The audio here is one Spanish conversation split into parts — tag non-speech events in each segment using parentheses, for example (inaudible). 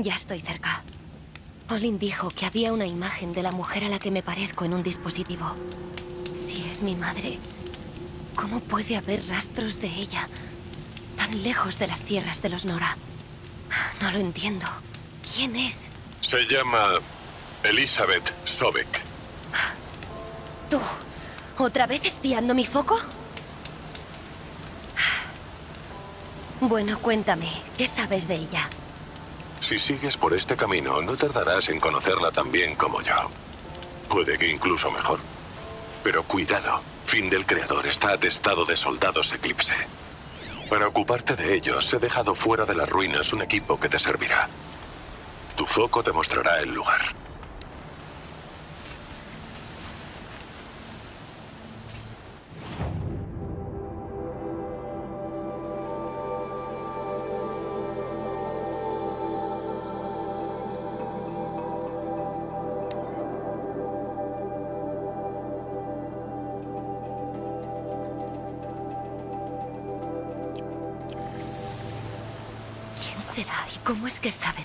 Ya estoy cerca. Olin dijo que había una imagen de la mujer a la que me parezco en un dispositivo. Si es mi madre, ¿cómo puede haber rastros de ella tan lejos de las tierras de los Nora? No lo entiendo. ¿Quién es? Se llama Elizabeth Sobek. ¿Tú? ¿Otra vez espiando mi foco? Bueno, cuéntame, ¿qué sabes de ella? Si sigues por este camino, no tardarás en conocerla tan bien como yo. Puede que incluso mejor. Pero cuidado, Fin del Creador está atestado de soldados Eclipse. Para ocuparte de ellos, he dejado fuera de las ruinas un equipo que te servirá. Tu foco te mostrará el lugar.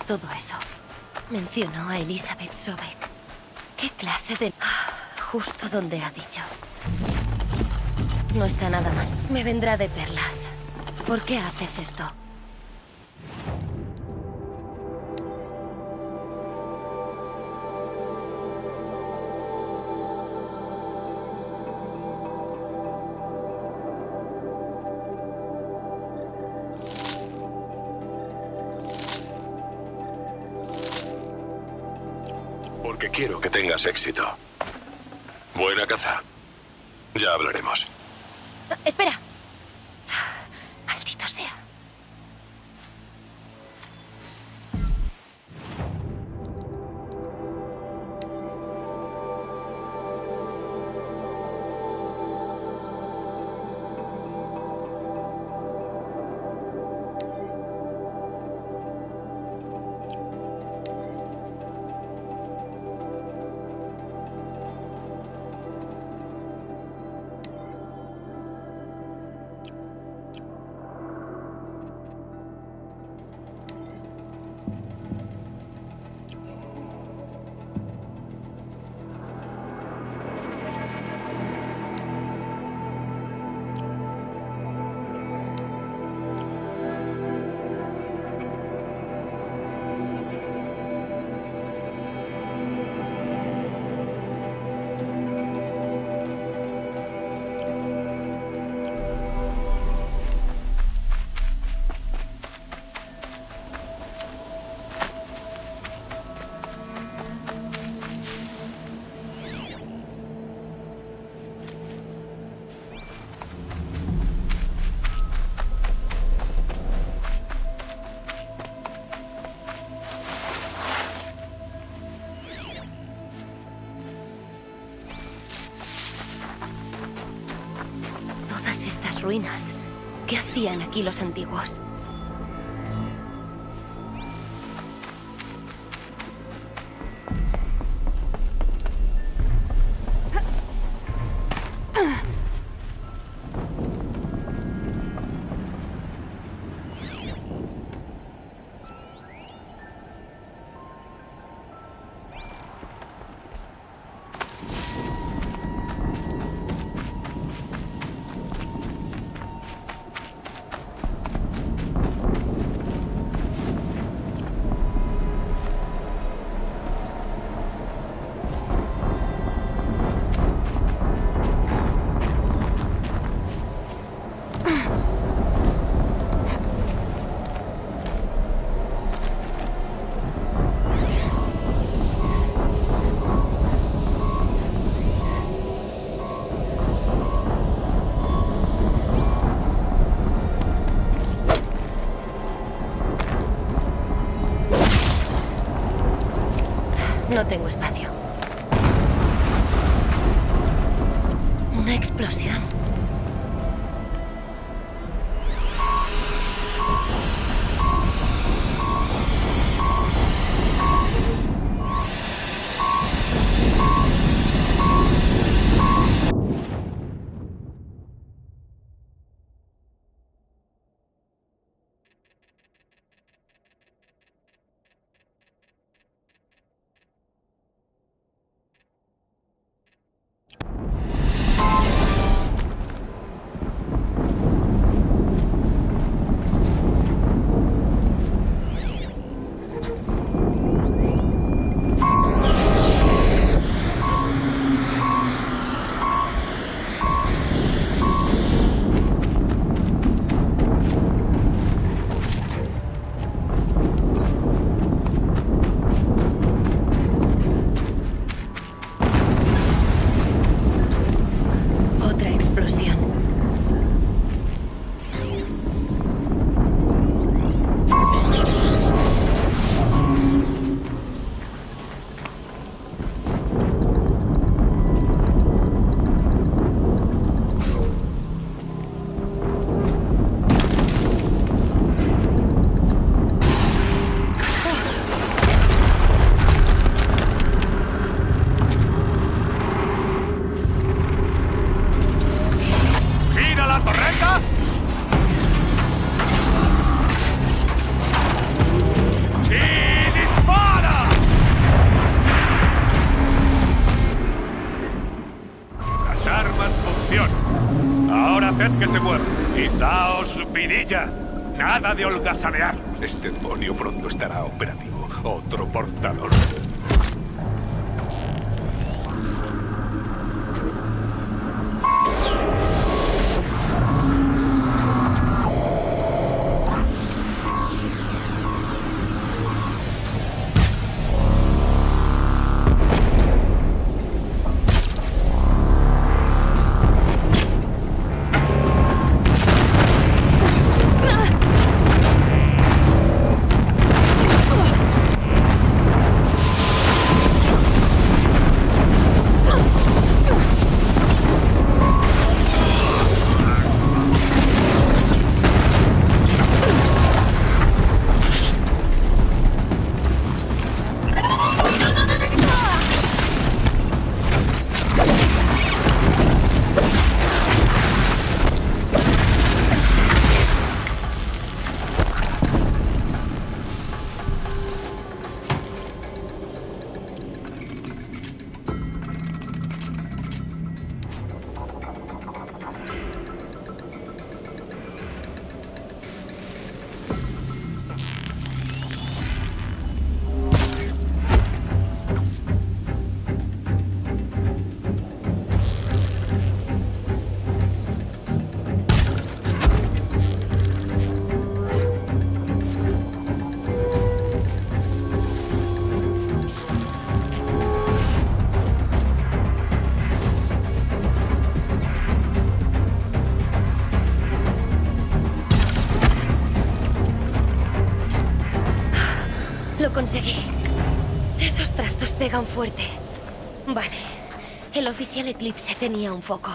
Todo eso? Mencionó a Elizabeth Sobek. ¿Qué clase de...? Ah, justo donde ha dicho. No está nada mal. Me vendrá de perlas. ¿Por qué haces esto? Quiero que tengas éxito. Buena caza. Ya hablaremos. espera. ¿Qué hacían aquí los antiguos? Ahora haced que se mueva. Y daos vidilla. Nada de holgazanear. Este demonio pronto estará operativo. Otro portador. Conseguí. Esos trastos pegan fuerte. Vale. El oficial Eclipse tenía un foco.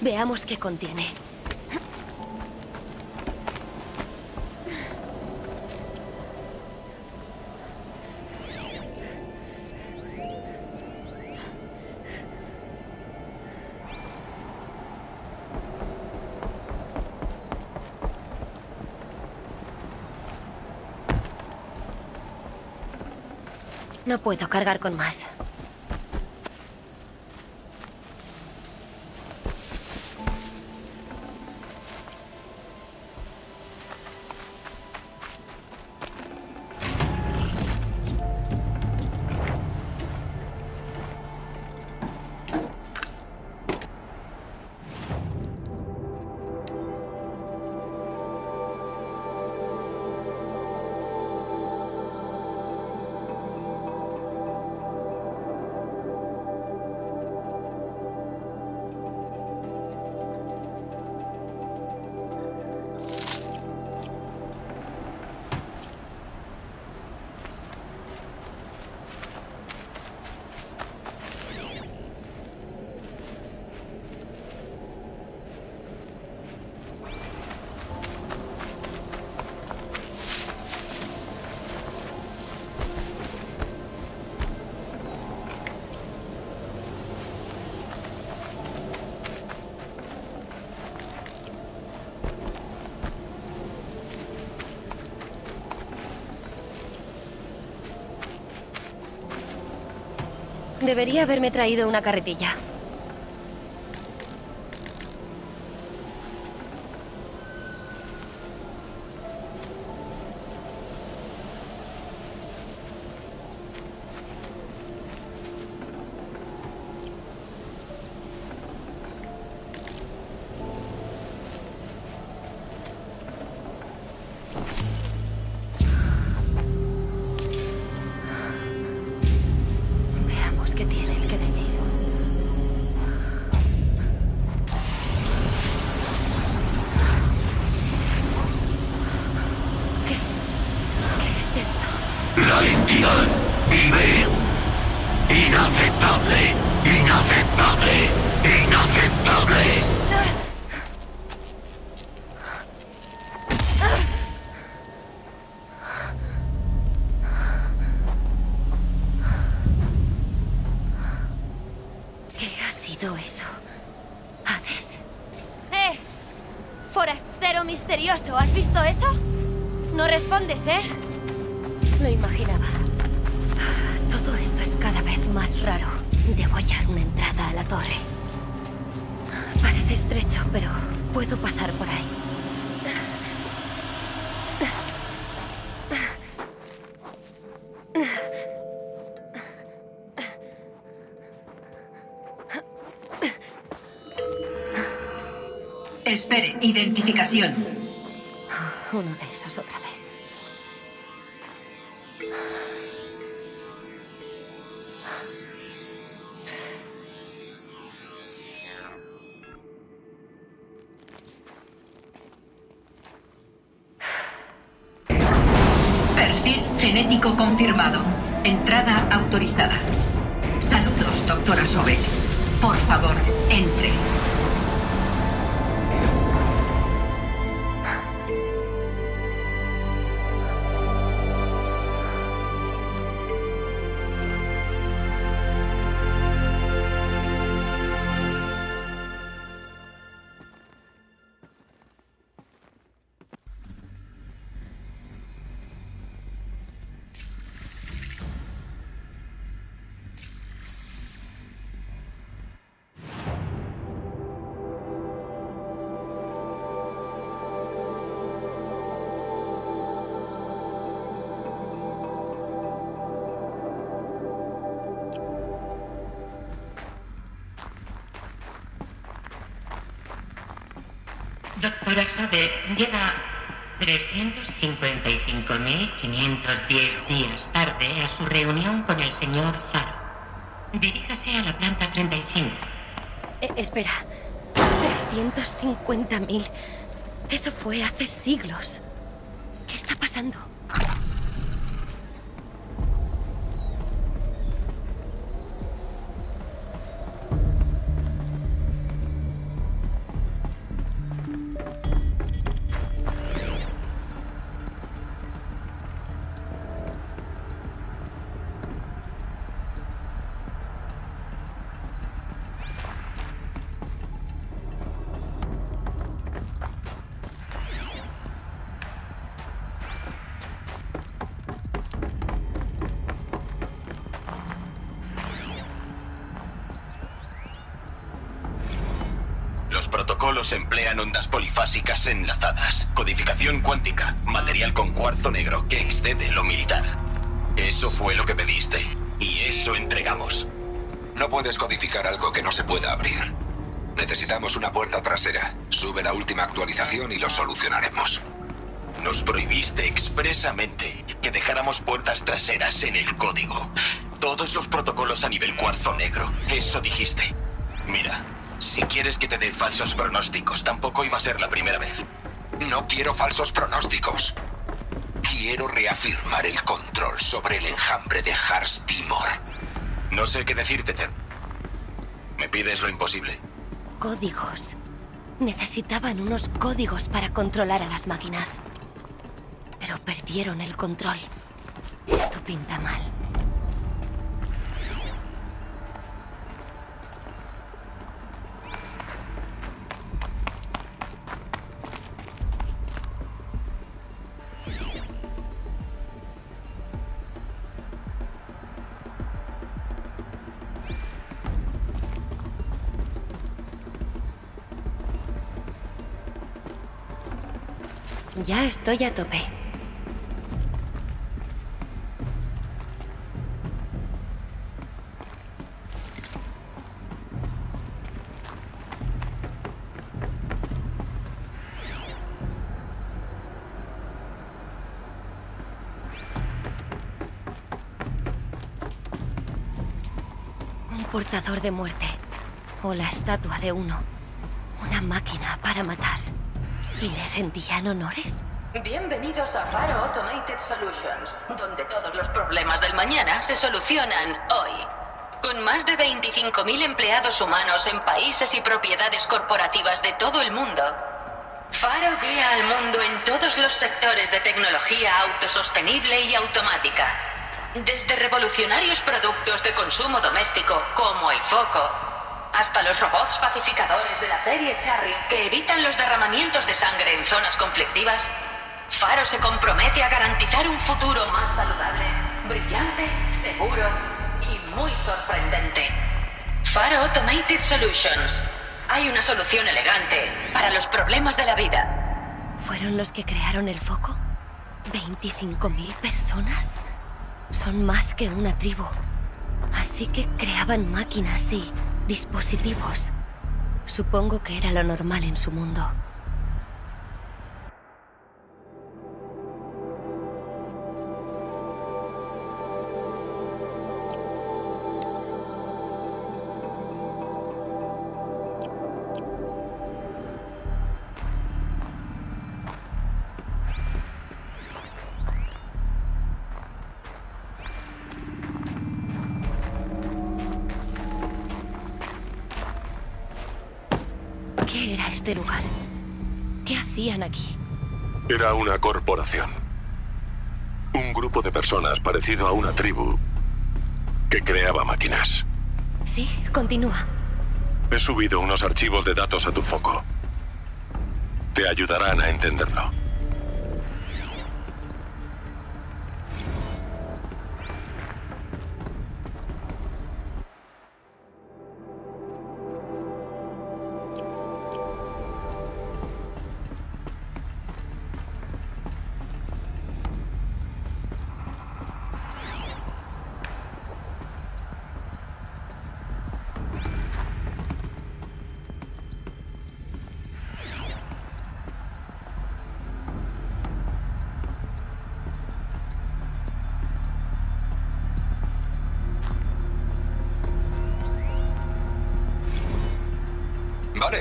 Veamos qué contiene. Puedo cargar con más. Debería haberme traído una carretilla. Hades. ¡Eh! Forastero misterioso, ¿has visto eso? No respondes, ¿eh? Lo imaginaba. Todo esto es cada vez más raro. Debo hallar una entrada a la torre. Parece estrecho, pero Puedo pasar por ahí. Espere, identificación. Uno de esos otra vez. Perfil genético confirmado. Entrada autorizada. Saludos, doctora Sobek. Por favor, entre. Doctora Sabe, llega 355.510 días tarde a su reunión con el señor Faro. Diríjase a la planta 35. Eh, espera. 350.000. Eso fue hace siglos. ¿Qué está pasando? Protocolos emplean ondas polifásicas enlazadas, codificación cuántica, material con cuarzo negro que excede lo militar. Eso fue lo que pediste, y eso entregamos. No puedes codificar algo que no se pueda abrir. Necesitamos una puerta trasera. Sube la última actualización y lo solucionaremos. Nos prohibiste expresamente que dejáramos puertas traseras en el código. Todos los protocolos a nivel cuarzo negro. Eso dijiste. Mira, si quieres que te dé falsos pronósticos, tampoco iba a ser la primera vez. No quiero falsos pronósticos. Quiero reafirmar el control sobre el enjambre de Hars Timor. No sé qué decirte, Ted. Me pides lo imposible. Códigos. Necesitaban unos códigos para controlar a las máquinas. Pero perdieron el control. Esto pinta mal. Ya estoy a tope. Un portador de muerte. O la estatua de uno. Una máquina para matar. ¿Y le rendían honores? Bienvenidos a Faro Automated Solutions, donde todos los problemas del mañana se solucionan hoy. Con más de 25.000 empleados humanos en países y propiedades corporativas de todo el mundo, Faro guía al mundo en todos los sectores de tecnología autosostenible y automática. Desde revolucionarios productos de consumo doméstico como el foco, hasta los robots pacificadores de la serie Chariot que evitan los derramamientos de sangre en zonas conflictivas, Faro se compromete a garantizar un futuro más saludable, brillante, seguro y muy sorprendente. Faro Automated Solutions. hay una solución elegante para los problemas de la vida. ¿Fueron los que crearon el foco? ¿25.000 personas? Son más que una tribu. Así que creaban máquinas y dispositivos. Supongo que era lo normal en su mundo. Era una corporación. Un grupo de personas parecido a una tribu que creaba máquinas. Sí, continúa. He subido unos archivos de datos a tu foco. Te ayudarán a entenderlo.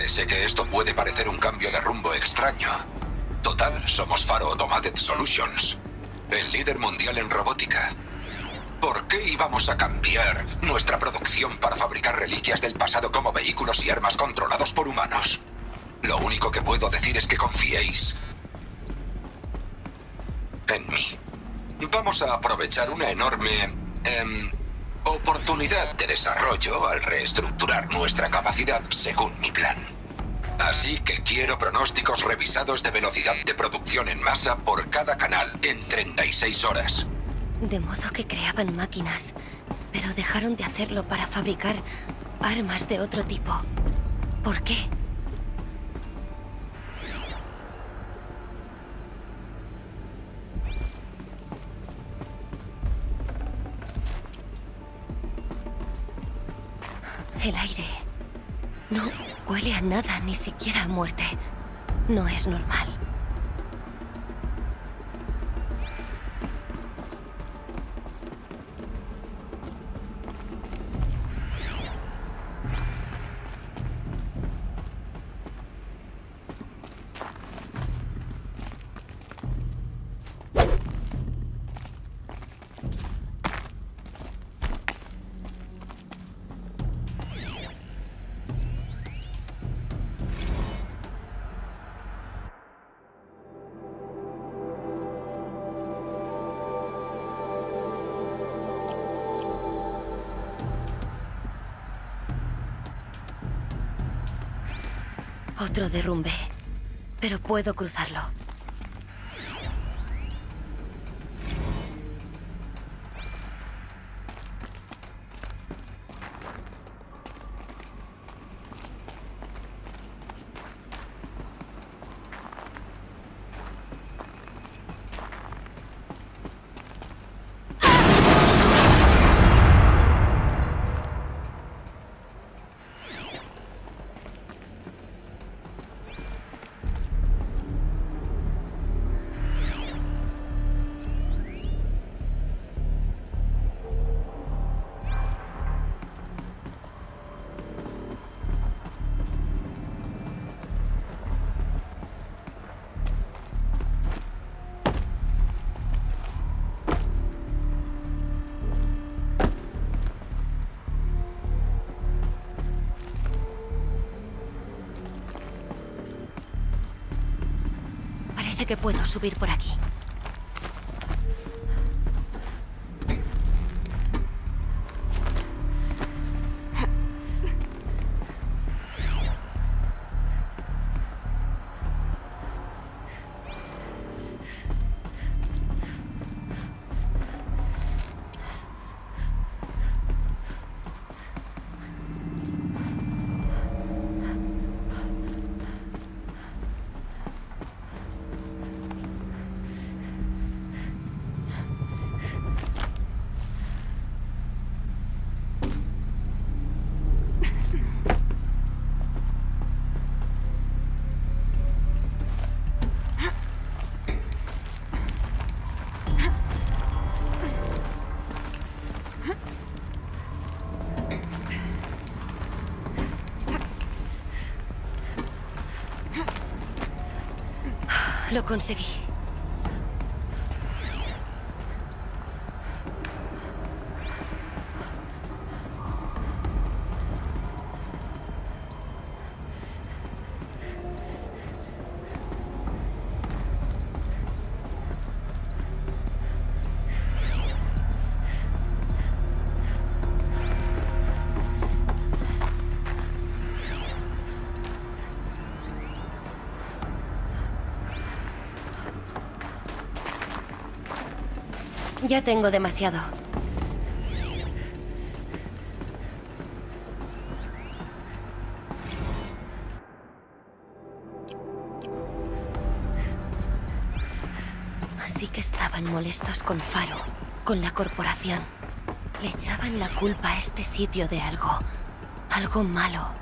Sé que esto puede parecer un cambio de rumbo extraño. Total, somos Faro Automated Solutions, el líder mundial en robótica. ¿Por qué íbamos a cambiar nuestra producción para fabricar reliquias del pasado como vehículos y armas controlados por humanos? Lo único que puedo decir es que confiéis en mí. Vamos a aprovechar una enorme em, oportunidad de desarrollo al reestructurar nuestra capacidad según mi plan. Así que quiero pronósticos revisados de velocidad de producción en masa por cada canal en 36 horas. De modo que creaban máquinas, pero dejaron de hacerlo para fabricar armas de otro tipo. ¿Por qué? El aire. No huele a nada, ni siquiera a muerte. No es normal. Derrumbe. Pero puedo cruzarlo. Que puedo subir por aquí. Lo Ya tengo demasiado. Así que estaban molestos con Faro, con la corporación. Le echaban la culpa a este sitio de algo. Algo malo.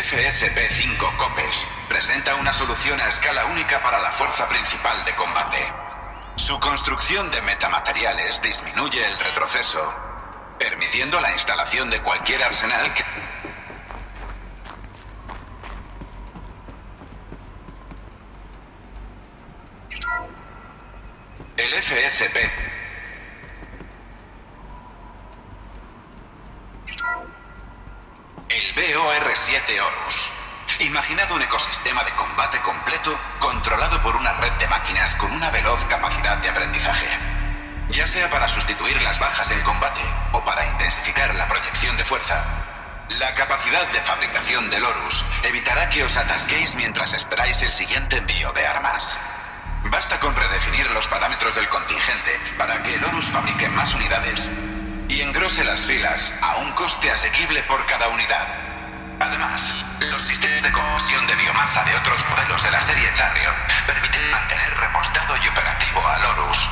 FSP-5 COPES presenta una solución a escala única para la fuerza principal de combate. Su construcción de metamateriales disminuye el retroceso, permitiendo la instalación de cualquier arsenal que... El FSP BOR-7 Horus. Imaginad un ecosistema de combate completo controlado por una red de máquinas con una veloz capacidad de aprendizaje. Ya sea para sustituir las bajas en combate o para intensificar la proyección de fuerza, la capacidad de fabricación del Horus evitará que os atasquéis mientras esperáis el siguiente envío de armas. Basta con redefinir los parámetros del contingente para que el Horus fabrique más unidades y engrose las filas a un coste asequible por cada unidad. Además, los sistemas de conversión de biomasa de otros modelos de la serie Chariot permiten mantener repostado y operativo al Horus,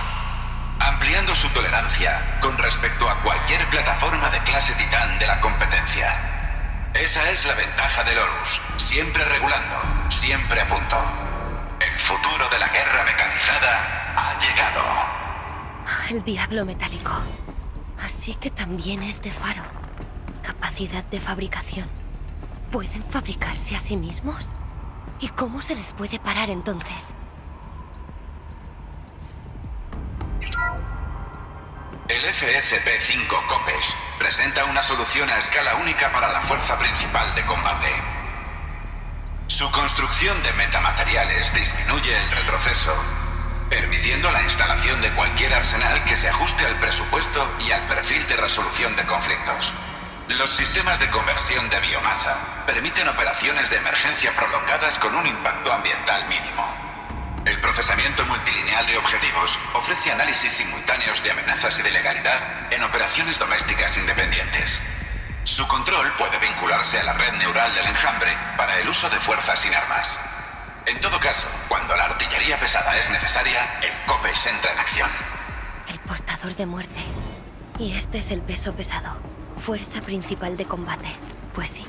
ampliando su tolerancia con respecto a cualquier plataforma de clase Titán de la competencia. Esa es la ventaja del Horus, siempre regulando, siempre a punto. El futuro de la guerra mecanizada ha llegado. El diablo metálico. Así que también es de faro. Capacidad de fabricación. ¿Pueden fabricarse a sí mismos? ¿Y cómo se les puede parar entonces? El FSP-5 COPES presenta una solución a escala única para la fuerza principal de combate. Su construcción de metamateriales disminuye el retroceso, permitiendo la instalación de cualquier arsenal que se ajuste al presupuesto y al perfil de resolución de conflictos. Los sistemas de conversión de biomasa permiten operaciones de emergencia prolongadas con un impacto ambiental mínimo. El procesamiento multilineal de objetivos ofrece análisis simultáneos de amenazas y de legalidad en operaciones domésticas independientes. Su control puede vincularse a la red neural del enjambre para el uso de fuerzas sin armas. En todo caso, cuando la artillería pesada es necesaria, el COPES entra en acción. El portador de muerte. Y este es el peso pesado. Fuerza principal de combate. Pues sí.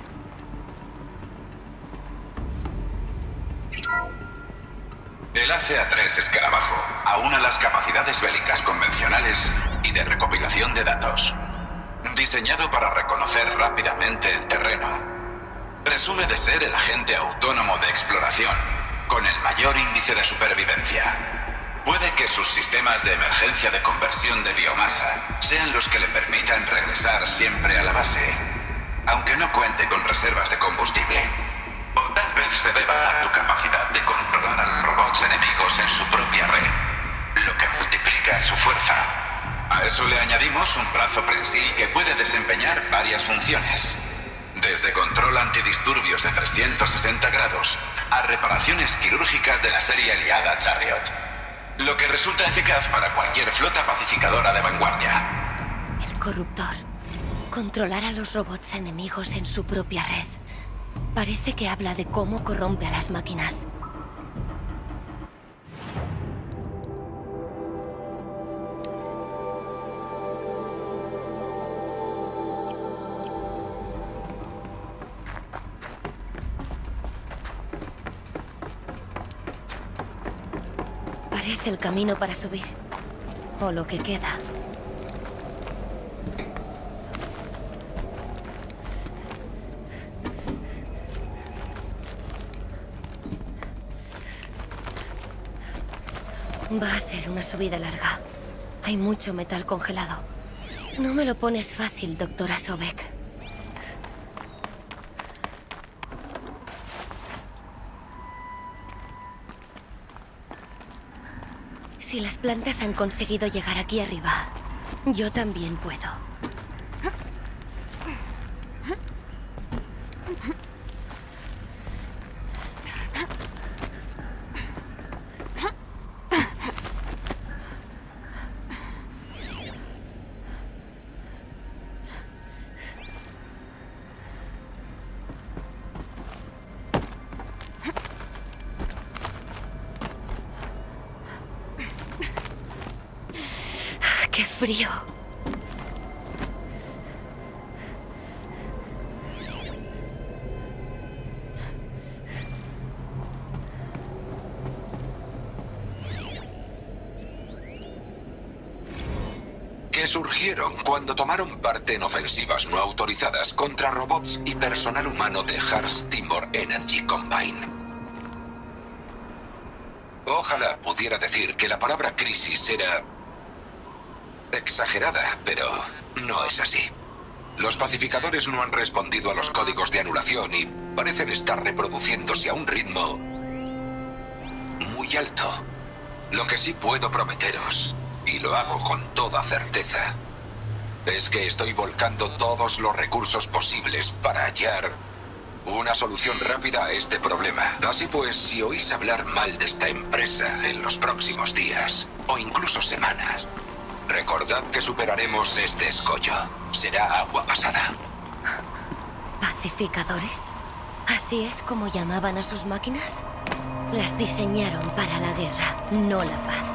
El ACA-3 Escarabajo aúna las capacidades bélicas convencionales y de recopilación de datos. Diseñado para reconocer rápidamente el terreno, presume de ser el agente autónomo de exploración con el mayor índice de supervivencia. Puede que sus sistemas de emergencia de conversión de biomasa sean los que le permitan regresar siempre a la base, aunque no cuente con reservas de combustible. O tal vez se deba a tu capacidad de controlar a los robots enemigos en su propia red, lo que multiplica su fuerza. A eso le añadimos un brazo prensil que puede desempeñar varias funciones. Desde control antidisturbios de 360 grados a reparaciones quirúrgicas de la serie aliada Chariot. Lo que resulta eficaz para cualquier flota pacificadora de vanguardia. El corruptor. Controlar a los robots enemigos en su propia red. Parece que habla de cómo corrompe a las máquinas. El camino para subir. O lo que queda. Va a ser una subida larga. Hay mucho metal congelado. No me lo pones fácil, doctora Sobek. Si las plantas han conseguido llegar aquí arriba, yo también puedo. ¡Qué frío! que surgieron cuando tomaron parte en ofensivas no autorizadas contra robots y personal humano de Hars Timor Energy Combine. Ojalá pudiera decir que la palabra crisis era exagerada, pero no es así. Los pacificadores no han respondido a los códigos de anulación y parecen estar reproduciéndose a un ritmo muy alto. Lo que sí puedo prometeros, y lo hago con toda certeza, es que estoy volcando todos los recursos posibles para hallar una solución rápida a este problema. Así pues, si oís hablar mal de esta empresa en los próximos días, o incluso semanas, recordad que superaremos este escollo. Será agua pasada. ¿Pacificadores? ¿Así es como llamaban a sus máquinas? Las diseñaron para la guerra, no la paz.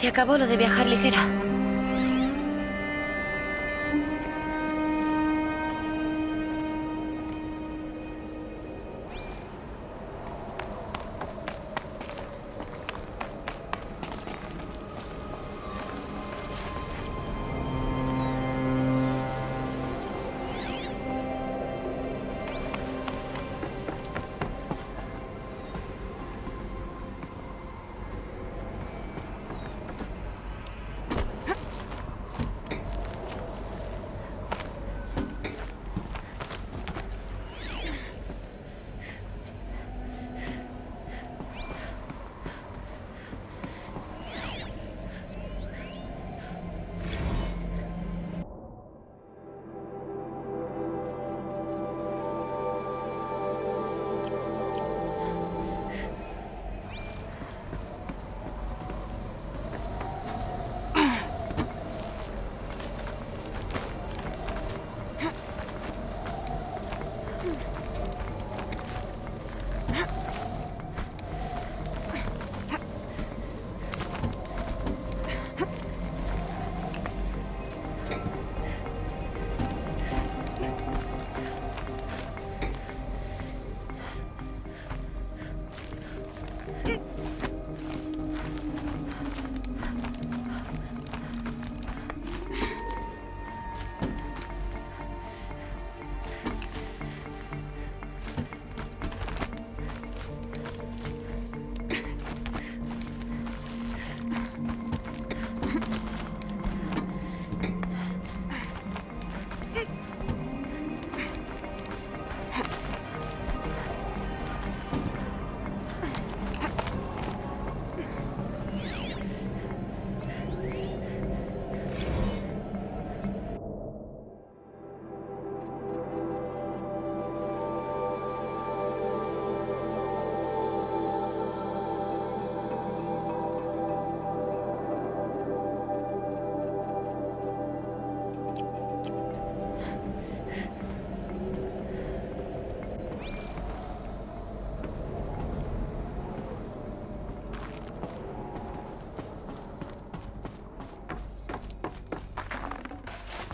Se acabó lo de viajar ligera.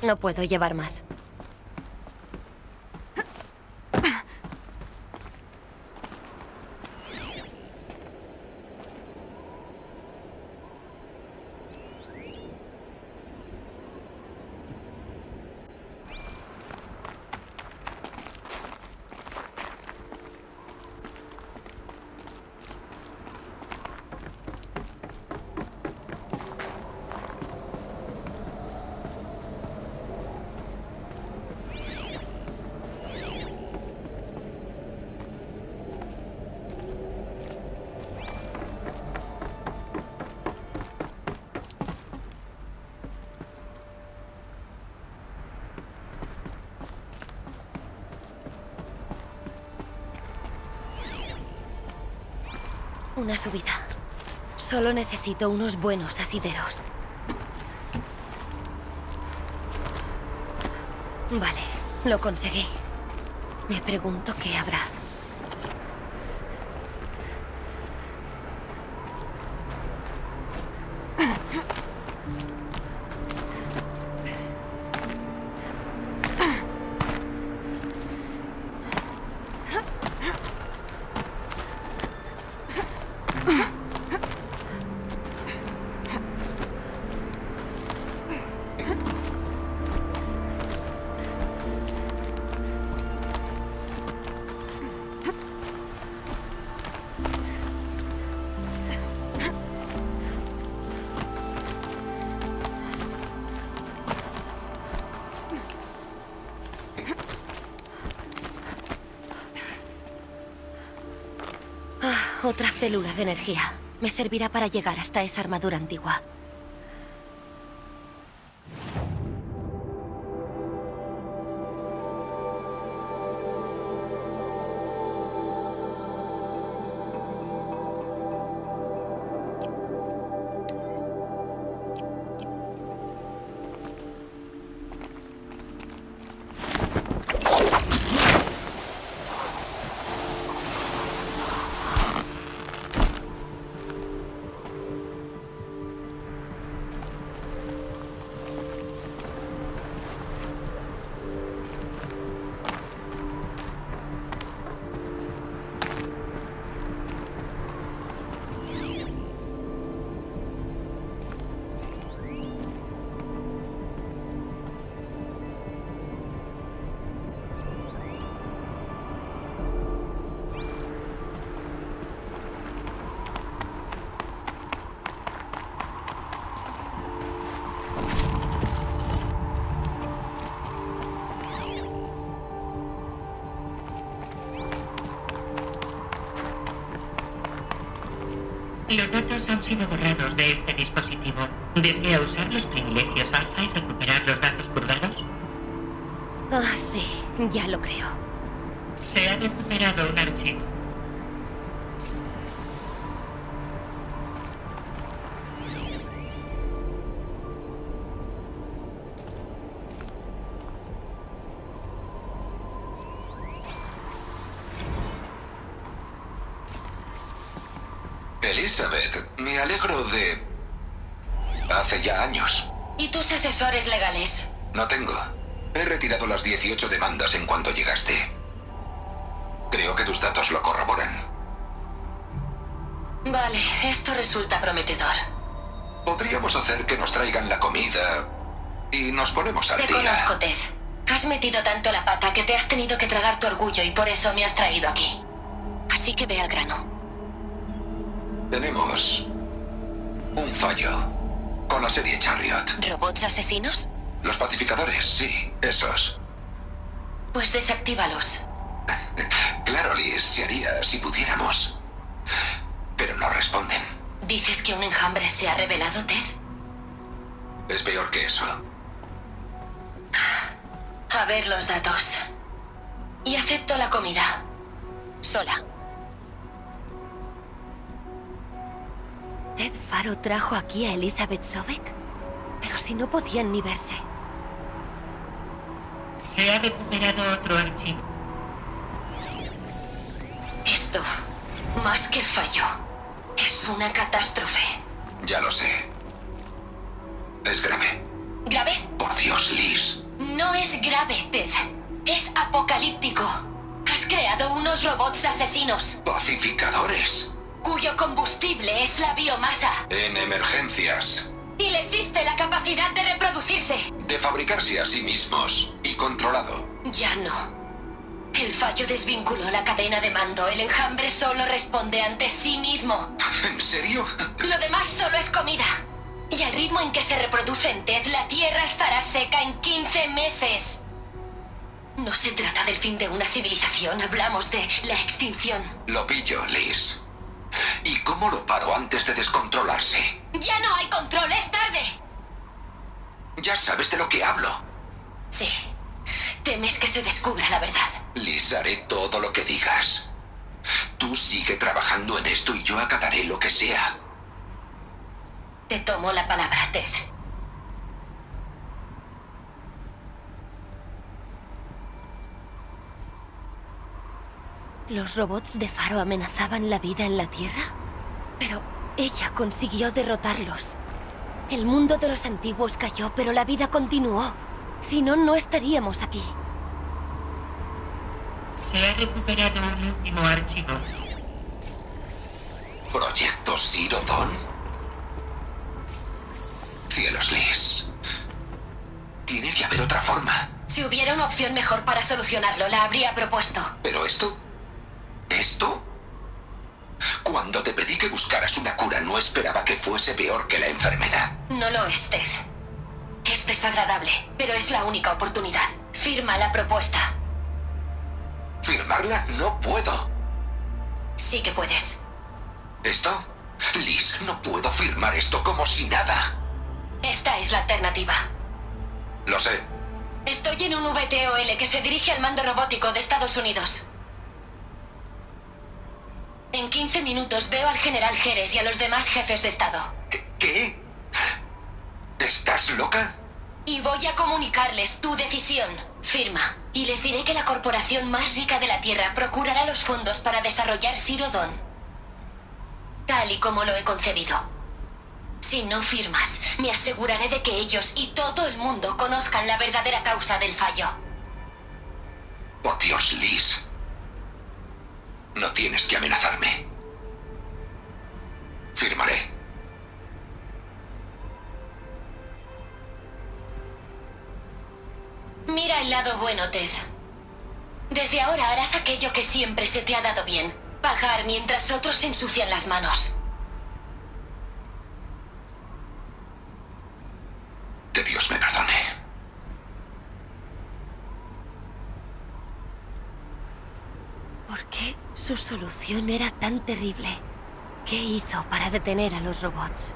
No puedo llevar más. Una subida. Solo necesito unos buenos asideros. Vale, lo conseguí. Me pregunto qué habrá. Otra célula de energía. Me servirá para llegar hasta esa armadura antigua. Los datos han sido borrados de este dispositivo. ¿Desea usar los privilegios alfa y recuperar los datos purgados? Ah, sí, ya lo creo. Se ha recuperado un archivo. Elizabeth, me alegro de... Hace ya años. ¿Y tus asesores legales? No tengo. He retirado las 18 demandas en cuanto llegaste. Creo que tus datos lo corroboran. Vale, esto resulta prometedor. Podríamos hacer que nos traigan la comida y nos ponemos al Te día. conozco, Ted. Has metido tanto la pata que te has tenido que tragar tu orgullo y por eso me has traído aquí. Así que ve al grano. Tenemos un fallo con la serie Chariot. ¿Robots asesinos? Los pacificadores, sí, esos. Pues desactívalos. (laughs) Claro, Liz, se haría si pudiéramos. Pero no responden. ¿Dices que un enjambre se ha revelado, Ted? Es peor que eso. A ver los datos. Y acepto la comida. Sola. ¿Ted Faro trajo aquí a Elizabeth Sobek? Pero si no podían ni verse. Se ha recuperado otro archivo. Esto, más que fallo, es una catástrofe. Ya lo sé. Es grave. ¿Grave? Por Dios, Liz. No es grave, Ted. Es apocalíptico. Has creado unos robots asesinos, Pacificadores. Cuyo combustible es la biomasa. En emergencias. Y les diste la capacidad de reproducirse. De fabricarse a sí mismos. Y controlado. Ya no. El fallo desvinculó la cadena de mando. El enjambre solo responde ante sí mismo. (laughs) ¿En serio? (laughs) Lo demás solo es comida. Y al ritmo en que se reproducen Ted, la Tierra estará seca en 15 meses. No se trata del fin de una civilización, hablamos de la extinción. Lo pillo, Liz. ¿Y cómo lo paro antes de descontrolarse? ¡Ya no hay control! ¡Es tarde! Ya sabes de lo que hablo. Sí. Temes que se descubra la verdad. Liz, haré todo lo que digas. Tú sigue trabajando en esto y yo acataré lo que sea. Te tomo la palabra, Ted. ¿Los robots de Faro amenazaban la vida en la Tierra? Pero ella consiguió derrotarlos. El mundo de los antiguos cayó, pero la vida continuó. Si no, no estaríamos aquí. Se ha recuperado un último archivo. ¿Proyecto Dawn? Cielos, Liz. Tiene que haber otra forma. Si hubiera una opción mejor para solucionarlo, la habría propuesto. ¿Pero esto? ¿Esto? Cuando te pedí que buscaras una cura, no esperaba que fuese peor que la enfermedad. No lo es, Ted. Es desagradable, pero es la única oportunidad. Firma la propuesta. ¿Firmarla? No puedo. Sí que puedes. ¿Esto? Liz, no puedo firmar esto como si nada. Esta es la alternativa. Lo sé. Estoy en un VTOL que se dirige al mando robótico de Estados Unidos. En 15 minutos veo al general Jerez y a los demás jefes de Estado. ¿Qué? ¿Estás loca? Y voy a comunicarles tu decisión. Firma. Y les diré que la corporación más rica de la Tierra procurará los fondos para desarrollar Sirodon. Tal y como lo he concebido. Si no firmas, me aseguraré de que ellos y todo el mundo conozcan la verdadera causa del fallo. Por Dios, Liz. No tienes que amenazarme. Firmaré. Mira el lado bueno, Ted. Desde ahora harás aquello que siempre se te ha dado bien. Pagar mientras otros se ensucian las manos. Que Dios me perdone. ¿Por qué su solución era tan terrible? ¿Qué hizo para detener a los robots?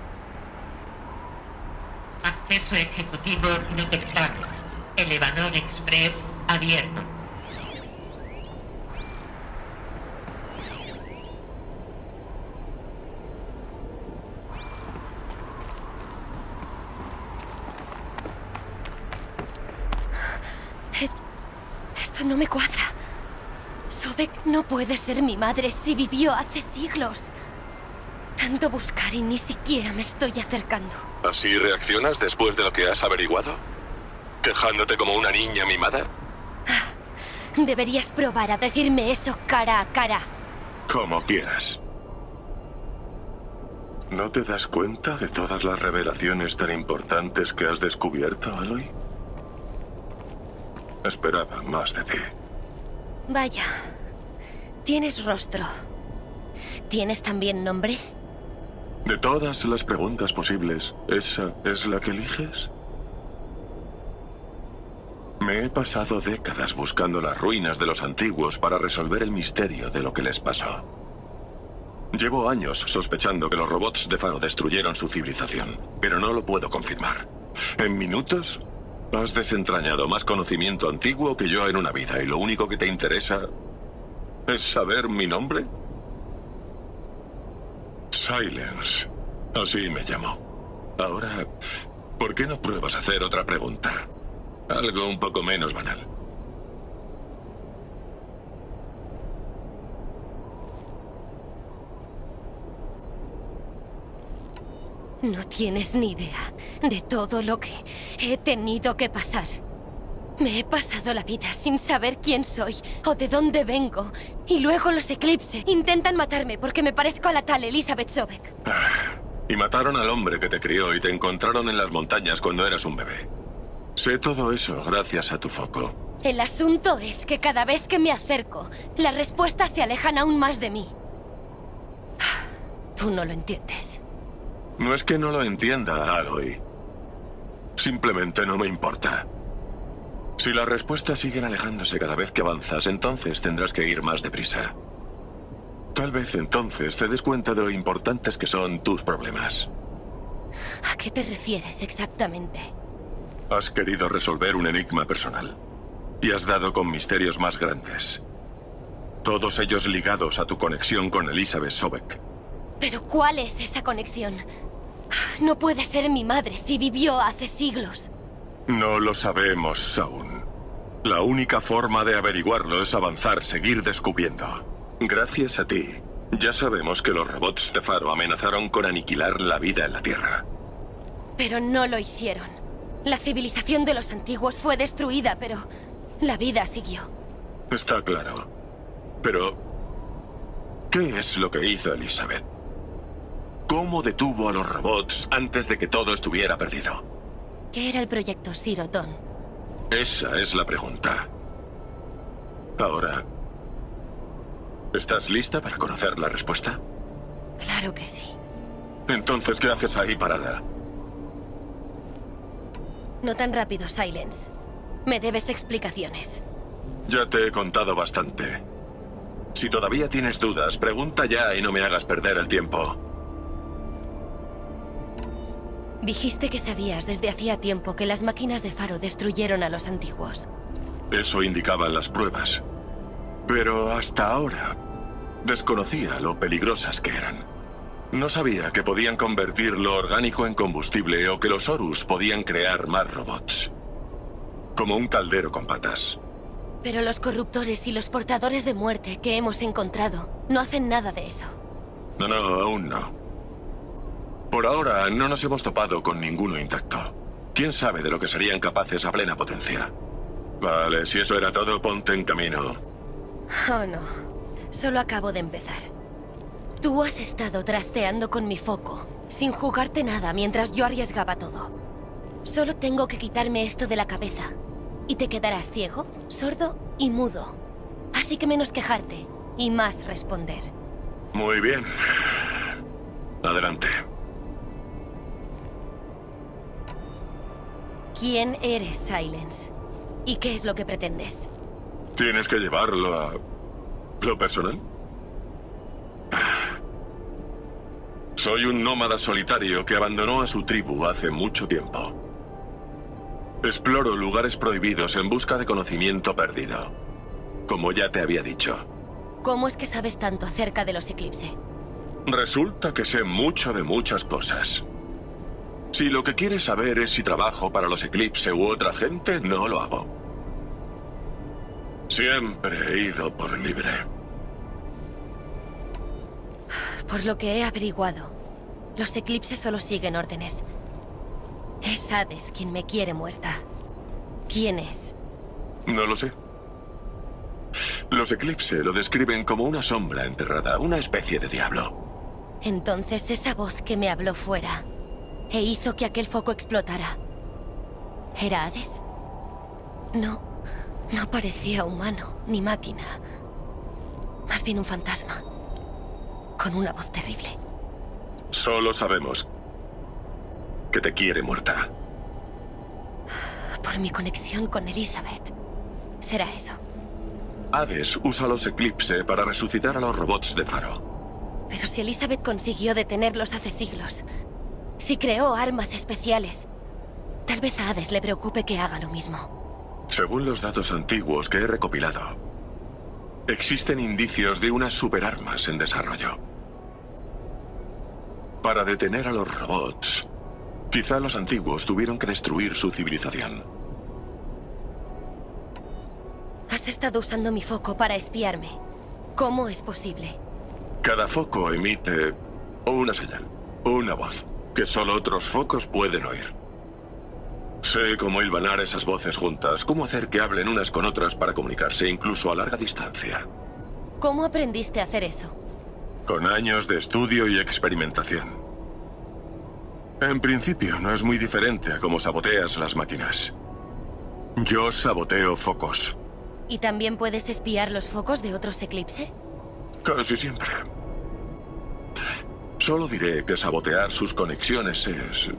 Acceso ejecutivo detectado. Elevador express abierto. Es... Esto no me cuadra. No puede ser mi madre si vivió hace siglos. Tanto buscar y ni siquiera me estoy acercando. ¿Así reaccionas después de lo que has averiguado? ¿Quejándote como una niña mimada? Deberías probar a decirme eso cara a cara. Como quieras. ¿No te das cuenta de todas las revelaciones tan importantes que has descubierto, Aloy? Esperaba más de ti. Vaya. Tienes rostro. ¿Tienes también nombre? De todas las preguntas posibles, ¿esa es la que eliges? Me he pasado décadas buscando las ruinas de los antiguos para resolver el misterio de lo que les pasó. Llevo años sospechando que los robots de Faro destruyeron su civilización, pero no lo puedo confirmar. En minutos, has desentrañado más conocimiento antiguo que yo en una vida y lo único que te interesa es saber mi nombre. Silence. Así me llamo. Ahora, ¿por qué no pruebas a hacer otra pregunta? Algo un poco menos banal. No tienes ni idea de todo lo que he tenido que pasar. Me he pasado la vida sin saber quién soy o de dónde vengo. Y luego los Eclipse intentan matarme porque me parezco a la tal Elizabeth Sobek. Y mataron al hombre que te crió y te encontraron en las montañas cuando eras un bebé. Sé todo eso gracias a tu foco. El asunto es que cada vez que me acerco, las respuestas se alejan aún más de mí. Tú no lo entiendes. No es que no lo entienda, Aloy. Simplemente no me importa. Si las respuestas siguen alejándose cada vez que avanzas, entonces tendrás que ir más deprisa. Tal vez entonces te des cuenta de lo importantes que son tus problemas. ¿A qué te refieres exactamente? Has querido resolver un enigma personal. Y has dado con misterios más grandes. Todos ellos ligados a tu conexión con Elizabeth Sobek. ¿Pero cuál es esa conexión? No puede ser mi madre si vivió hace siglos. No lo sabemos aún. La única forma de averiguarlo es avanzar, seguir descubriendo. Gracias a ti, ya sabemos que los robots de Faro amenazaron con aniquilar la vida en la Tierra. Pero no lo hicieron. La civilización de los antiguos fue destruida, pero la vida siguió. Está claro. Pero... ¿Qué es lo que hizo Elizabeth? ¿Cómo detuvo a los robots antes de que todo estuviera perdido? ¿Qué era el proyecto Siroton? Esa es la pregunta. Ahora... ¿Estás lista para conocer la respuesta? Claro que sí. Entonces, ¿qué haces ahí parada? No tan rápido, Silence. Me debes explicaciones. Ya te he contado bastante. Si todavía tienes dudas, pregunta ya y no me hagas perder el tiempo. Dijiste que sabías desde hacía tiempo que las máquinas de Faro destruyeron a los antiguos. Eso indicaban las pruebas. Pero hasta ahora desconocía lo peligrosas que eran. No sabía que podían convertir lo orgánico en combustible o que los Horus podían crear más robots. Como un caldero con patas. Pero los corruptores y los portadores de muerte que hemos encontrado no hacen nada de eso. No, no, aún no. Por ahora no nos hemos topado con ninguno intacto. ¿Quién sabe de lo que serían capaces a plena potencia? Vale, si eso era todo, ponte en camino. Oh, no. Solo acabo de empezar. Tú has estado trasteando con mi foco, sin jugarte nada mientras yo arriesgaba todo. Solo tengo que quitarme esto de la cabeza. Y te quedarás ciego, sordo y mudo. Así que menos quejarte y más responder. Muy bien. Adelante. ¿Quién eres, Silence? ¿Y qué es lo que pretendes? ¿Tienes que llevarlo a... lo personal? Soy un nómada solitario que abandonó a su tribu hace mucho tiempo. Exploro lugares prohibidos en busca de conocimiento perdido. Como ya te había dicho. ¿Cómo es que sabes tanto acerca de los Eclipse? Resulta que sé mucho de muchas cosas. Si lo que quieres saber es si trabajo para los Eclipse u otra gente, no lo hago. Siempre he ido por libre. Por lo que he averiguado, los Eclipse solo siguen órdenes. Es Hades quien me quiere muerta. ¿Quién es? No lo sé. Los Eclipse lo describen como una sombra enterrada, una especie de diablo. Entonces esa voz que me habló fuera e hizo que aquel foco explotara. ¿Era Hades? No, no parecía humano ni máquina. Más bien un fantasma. Con una voz terrible. Solo sabemos que te quiere muerta. Por mi conexión con Elizabeth. Será eso. Hades usa los Eclipse para resucitar a los robots de Faro. Pero si Elizabeth consiguió detenerlos hace siglos, si creó armas especiales, tal vez a Hades le preocupe que haga lo mismo. Según los datos antiguos que he recopilado, existen indicios de unas superarmas en desarrollo. Para detener a los robots, quizá los antiguos tuvieron que destruir su civilización. Has estado usando mi foco para espiarme. ¿Cómo es posible? Cada foco emite una señal, una voz, que solo otros focos pueden oír. Sé cómo hilvanar esas voces juntas, cómo hacer que hablen unas con otras para comunicarse incluso a larga distancia. ¿Cómo aprendiste a hacer eso? Con años de estudio y experimentación. En principio no es muy diferente a cómo saboteas las máquinas. Yo saboteo focos. ¿Y también puedes espiar los focos de otros eclipse? Casi siempre. Solo diré que sabotear sus conexiones es...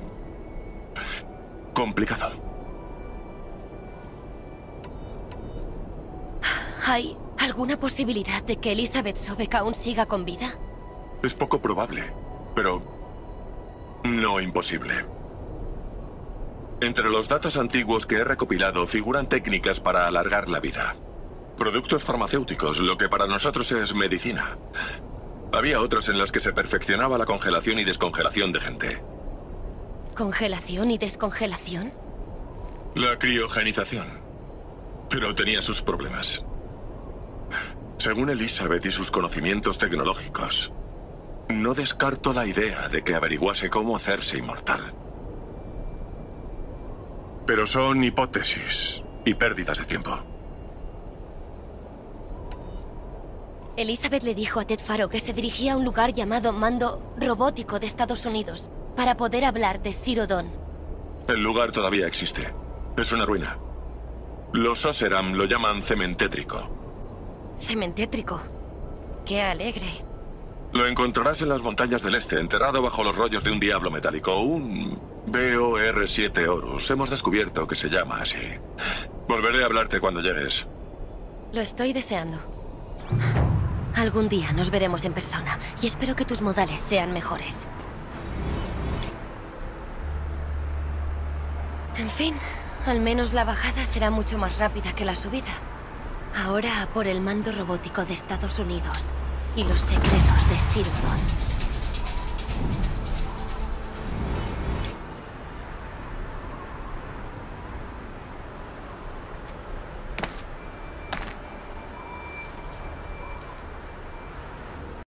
complicado. ¿Hay alguna posibilidad de que Elizabeth Sobek aún siga con vida? Es poco probable, pero no imposible. Entre los datos antiguos que he recopilado figuran técnicas para alargar la vida. Productos farmacéuticos, lo que para nosotros es medicina. Había otras en las que se perfeccionaba la congelación y descongelación de gente. ¿Congelación y descongelación? La criogenización. Pero tenía sus problemas. Según Elizabeth y sus conocimientos tecnológicos, no descarto la idea de que averiguase cómo hacerse inmortal. Pero son hipótesis y pérdidas de tiempo. Elizabeth le dijo a Ted Faro que se dirigía a un lugar llamado Mando Robótico de Estados Unidos para poder hablar de Sirodon. El lugar todavía existe. Es una ruina. Los Oseram lo llaman cementétrico. Cementétrico. Qué alegre. Lo encontrarás en las montañas del este, enterrado bajo los rollos de un diablo metálico, un BOR-7 Horus. Hemos descubierto que se llama así. Volveré a hablarte cuando llegues. Lo estoy deseando. Algún día nos veremos en persona y espero que tus modales sean mejores. En fin, al menos la bajada será mucho más rápida que la subida. Ahora por el mando robótico de Estados Unidos y los secretos de Silveron.